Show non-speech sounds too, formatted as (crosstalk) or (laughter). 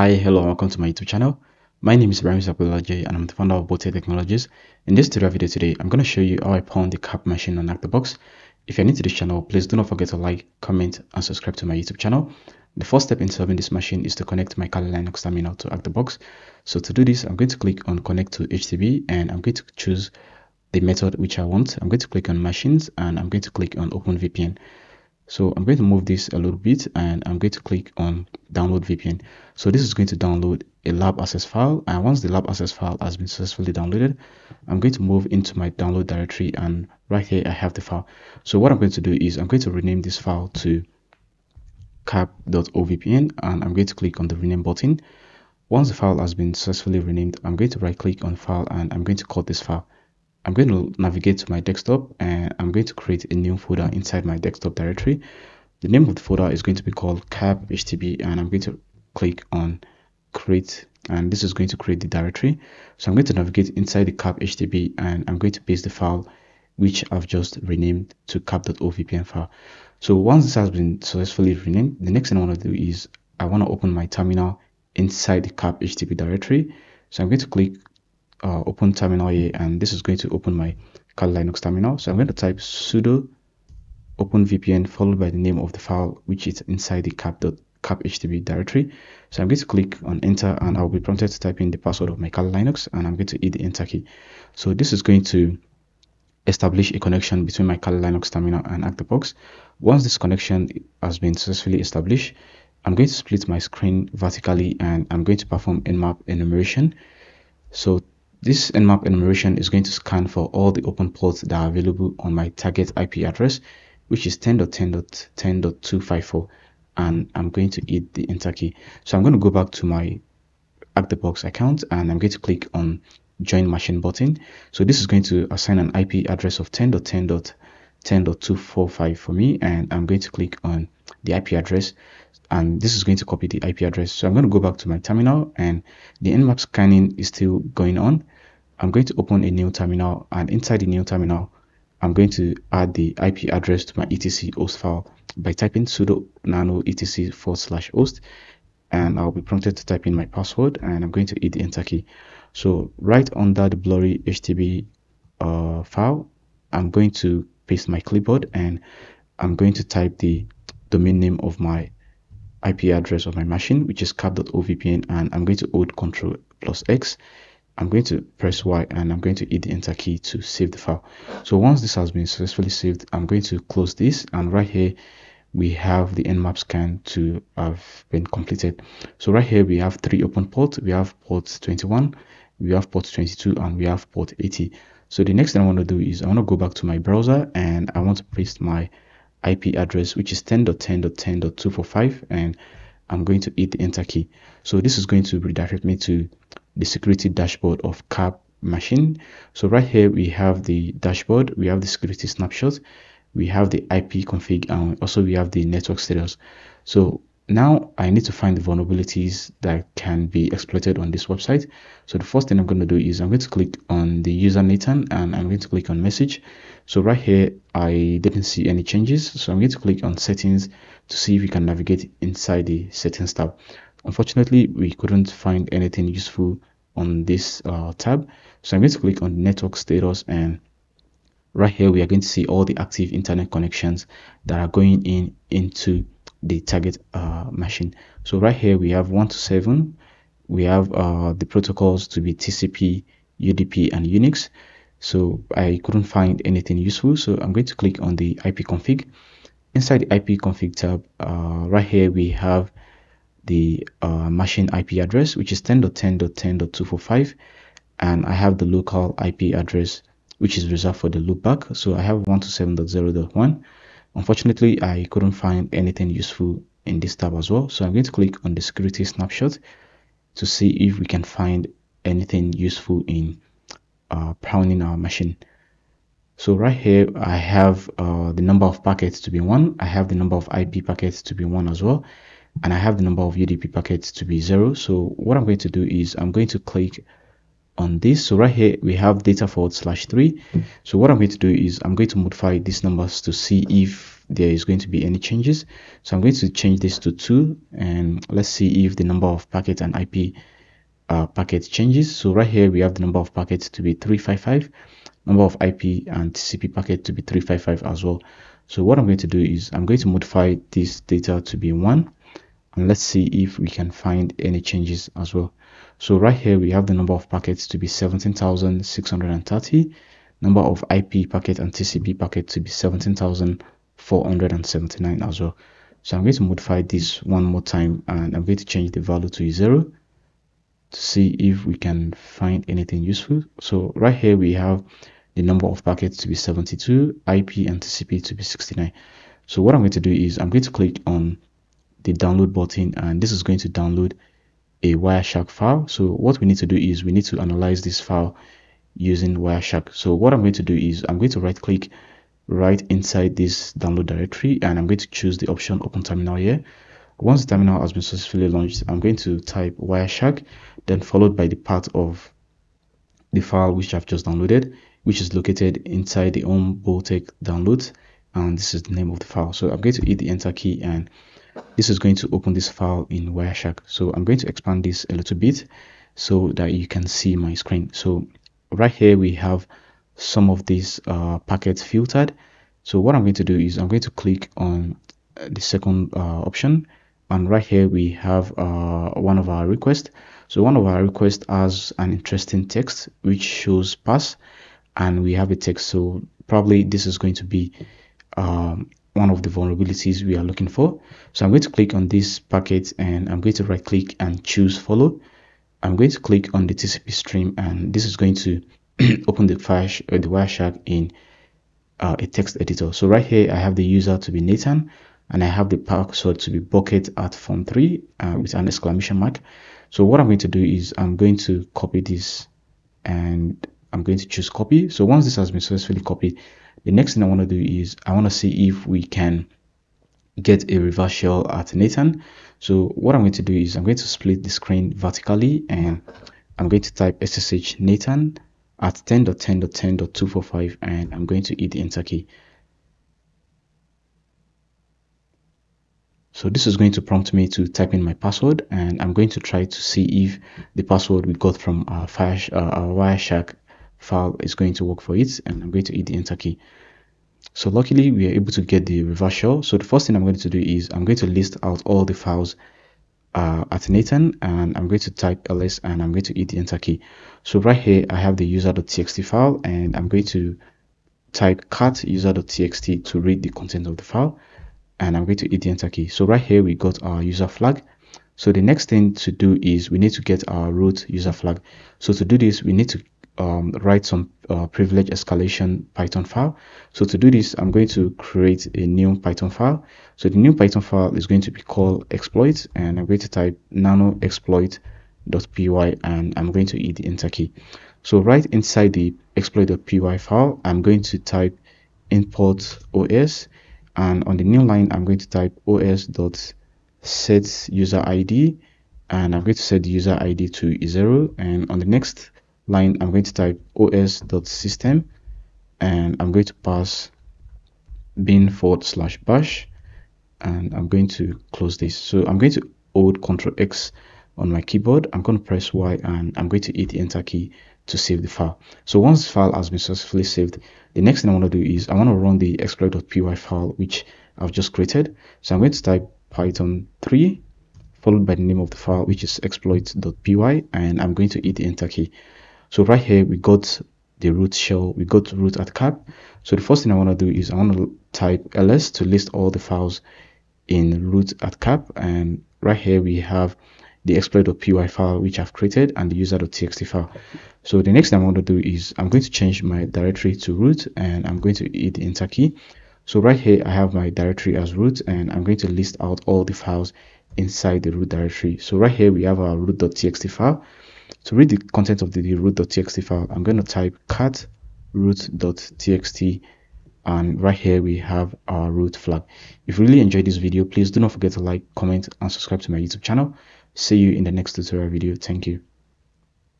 Hi, hello, and welcome to my YouTube channel. My name is Ibrahim Sapulaje and I'm the founder of Bote Technologies. In this tutorial video today, I'm going to show you how I pawn the cap machine on Actobox. If you're new to this channel, please do not forget to like, comment, and subscribe to my YouTube channel. The first step in solving this machine is to connect my Kali Linux terminal to Actobox. So to do this, I'm going to click on connect to HTTP and I'm going to choose the method which I want. I'm going to click on machines and I'm going to click on open VPN. So I'm going to move this a little bit and I'm going to click on download VPN. So this is going to download a lab access file and once the lab access file has been successfully downloaded, I'm going to move into my download directory and right here I have the file. So what I'm going to do is I'm going to rename this file to cap.ovpn and I'm going to click on the rename button. Once the file has been successfully renamed, I'm going to right click on file and I'm going to cut this file. I'm going to navigate to my desktop and I'm going to create a new folder inside my desktop directory. The name of the folder is going to be called cap htb and I'm going to click on create and this is going to create the directory. So I'm going to navigate inside the cap htb and I'm going to paste the file which I've just renamed to cap.ovpn file. So once this has been successfully renamed, the next thing I want to do is I want to open my terminal inside the cap htb directory. So I'm going to click uh, open terminal here and this is going to open my Kali Linux terminal. So I'm going to type sudo openvpn followed by the name of the file which is inside the cap.cap.htb directory. So I'm going to click on enter and I'll be prompted to type in the password of my Kali Linux and I'm going to hit the enter key. So this is going to establish a connection between my Kali Linux terminal and Actobox. Once this connection has been successfully established, I'm going to split my screen vertically and I'm going to perform nmap enumeration. So this nmap enumeration is going to scan for all the open ports that are available on my target IP address, which is 10.10.10.254, and I'm going to hit the enter key. So I'm going to go back to my Actobox account and I'm going to click on join machine button. So this is going to assign an IP address of 10.10.10.245 for me, and I'm going to click on the IP address and this is going to copy the IP address. So I'm going to go back to my terminal and the nmap scanning is still going on. I'm going to open a new terminal and inside the new terminal, I'm going to add the IP address to my etc host file by typing sudo nano etc forward slash host and I'll be prompted to type in my password and I'm going to hit the enter key. So right under the blurry HTTP uh, file, I'm going to paste my clipboard and I'm going to type the domain name of my IP address of my machine, which is cap.ovpn, and I'm going to hold Control plus X. I'm going to press Y and I'm going to hit the enter key to save the file. So once this has been successfully saved, I'm going to close this and right here we have the nmap scan to have been completed. So right here we have three open ports. We have port 21, we have port 22, and we have port 80. So the next thing I want to do is I want to go back to my browser and I want to paste my IP address, which is 10.10.10.245, and I'm going to hit the enter key. So this is going to redirect me to the security dashboard of Cap machine. So right here we have the dashboard, we have the security snapshot, we have the IP config, and also we have the network status. So now I need to find the vulnerabilities that can be exploited on this website. So the first thing I'm going to do is I'm going to click on the user Nathan and I'm going to click on message. So right here, I didn't see any changes. So I'm going to click on settings to see if we can navigate inside the settings tab. Unfortunately, we couldn't find anything useful on this uh, tab. So I'm going to click on network status and right here, we are going to see all the active internet connections that are going in into the target uh, machine. So right here we have 1 to 7. We have uh, the protocols to be TCP, UDP, and Unix. So I couldn't find anything useful. So I'm going to click on the IP config. Inside the IP config tab, uh, right here we have the uh, machine IP address, which is 10.10.10.245. And I have the local IP address, which is reserved for the loopback. So I have 127.0.1 Unfortunately, I couldn't find anything useful in this tab as well. So I'm going to click on the security snapshot to see if we can find anything useful in uh, our machine. So right here, I have uh, the number of packets to be one. I have the number of IP packets to be one as well. And I have the number of UDP packets to be zero. So what I'm going to do is I'm going to click on this. So right here we have data forward slash three. So what i'm going to do is i'm going to modify these numbers to see if there is going to be any changes. So i'm going to change this to 2 and let's see if the number of packets and ip uh, packet changes. So right here we have the number of packets to be 355 number of ip and tcp packet to be 355 as well. So what i'm going to do is i'm going to modify this data to be 1 and let's see if we can find any changes as well so right here we have the number of packets to be 17,630 number of IP packet and TCP packet to be 17,479 as well. So I'm going to modify this one more time and I'm going to change the value to 0 to see if we can find anything useful. So right here we have the number of packets to be 72, IP and TCP to be 69. So what I'm going to do is I'm going to click on the download button and this is going to download a Wireshark file. So what we need to do is we need to analyze this file using Wireshark. So what I'm going to do is I'm going to right click right inside this download directory and I'm going to choose the option open terminal here. Once the terminal has been successfully launched, I'm going to type Wireshark, then followed by the part of the file which I've just downloaded, which is located inside the home Boltec downloads. And this is the name of the file. So I'm going to hit the enter key and this is going to open this file in Wireshark. So I'm going to expand this a little bit so that you can see my screen. So right here we have some of these uh, packets filtered. So what I'm going to do is I'm going to click on uh, the second uh, option and right here we have uh, one of our requests. So one of our requests has an interesting text which shows pass and we have a text. So probably this is going to be um, one of the vulnerabilities we are looking for. So I'm going to click on this packet and I'm going to right click and choose follow. I'm going to click on the TCP stream and this is going to (clears throat) open the file uh, the Wireshark in uh, a text editor. So right here I have the user to be Nathan and I have the password to be bucket at form 3 uh, with an exclamation mark. So what I'm going to do is I'm going to copy this and I'm going to choose copy. So once this has been successfully copied, the next thing I want to do is I want to see if we can get a reverse shell at Nathan. So what I'm going to do is I'm going to split the screen vertically and I'm going to type SSH Nathan at 10.10.10.245 and I'm going to hit the enter key. So this is going to prompt me to type in my password and I'm going to try to see if the password we got from our, Fire, uh, our Wireshark file is going to work for it and I'm going to hit the enter key. So luckily we are able to get the reverse shell. So the first thing I'm going to do is I'm going to list out all the files uh, at Nathan and I'm going to type ls and I'm going to hit the enter key. So right here I have the user.txt file and I'm going to type cat user.txt to read the content of the file and I'm going to hit the enter key. So right here we got our user flag. So the next thing to do is we need to get our root user flag. So to do this we need to um, write some uh, privilege escalation Python file. So to do this, I'm going to create a new Python file. So the new Python file is going to be called exploit, and I'm going to type nano exploit.py, and I'm going to hit the enter key. So right inside the exploit.py file, I'm going to type import os, and on the new line, I'm going to type os.set user ID, and I'm going to set the user ID to 0, and on the next line I'm going to type os.system and I'm going to pass bin forward slash bash and I'm going to close this. So I'm going to hold Ctrl X on my keyboard. I'm going to press Y and I'm going to hit the enter key to save the file. So once the file has been successfully saved the next thing I want to do is I want to run the exploit.py file which I've just created. So I'm going to type python 3 followed by the name of the file which is exploit.py and I'm going to hit the enter key so right here, we got the root shell, we got root at cap. So the first thing I want to do is I want to type ls to list all the files in root at cap. And right here, we have the exploit.py file, which I've created and the user.txt file. So the next thing I want to do is I'm going to change my directory to root and I'm going to hit the enter key. So right here, I have my directory as root and I'm going to list out all the files inside the root directory. So right here, we have our root.txt file. To read the content of the root.txt file, I'm going to type cat root.txt and right here we have our root flag. If you really enjoyed this video, please do not forget to like, comment and subscribe to my YouTube channel. See you in the next tutorial video. Thank you.